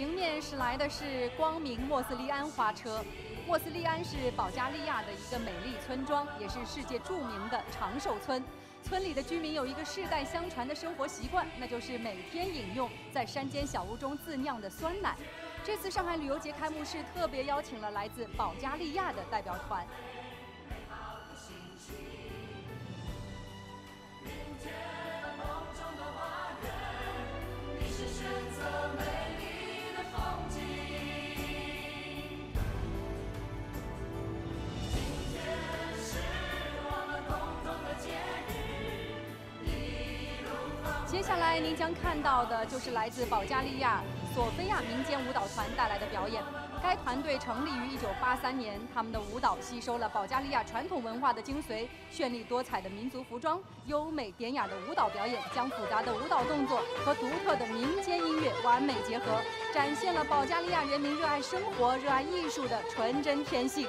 迎面驶来的是光明莫斯利安花车。莫斯利安是保加利亚的一个美丽村庄，也是世界著名的长寿村。村里的居民有一个世代相传的生活习惯，那就是每天饮用在山间小屋中自酿的酸奶。这次上海旅游节开幕式特别邀请了来自保加利亚的代表团。接下来您将看到的就是来自保加利亚索菲亚民间舞蹈团带来的表演。该团队成立于1983年，他们的舞蹈吸收了保加利亚传统文化的精髓，绚丽多彩的民族服装、优美典雅的舞蹈表演，将复杂的舞蹈动作和独特的民间音乐完美结合，展现了保加利亚人民热爱生活、热爱艺术的纯真天性。